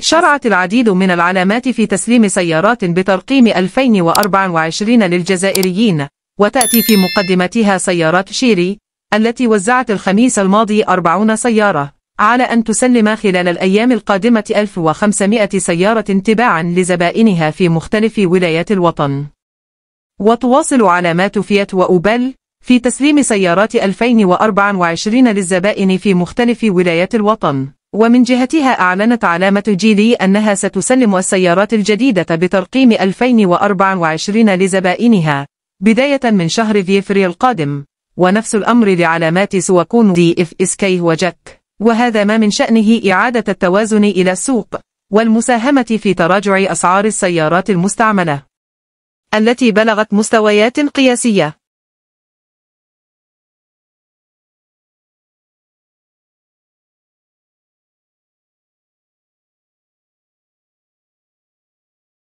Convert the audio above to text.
شرعت العديد من العلامات في تسليم سيارات بترقيم 2024 للجزائريين وتأتي في مقدمتها سيارات شيري التي وزعت الخميس الماضي 40 سيارة على أن تسلم خلال الأيام القادمة 1500 سيارة تباعا لزبائنها في مختلف ولايات الوطن. وتواصل علامات فيات وأوبل في تسليم سيارات 2024 للزبائن في مختلف ولايات الوطن. ومن جهتها أعلنت علامة جيلي أنها ستسلم السيارات الجديدة بترقيم 2024 لزبائنها بداية من شهر فيفري القادم. ونفس الأمر لعلامات سواكون DFSK وجاك وهذا ما من شأنه إعادة التوازن إلى السوق والمساهمة في تراجع أسعار السيارات المستعملة التي بلغت مستويات قياسية.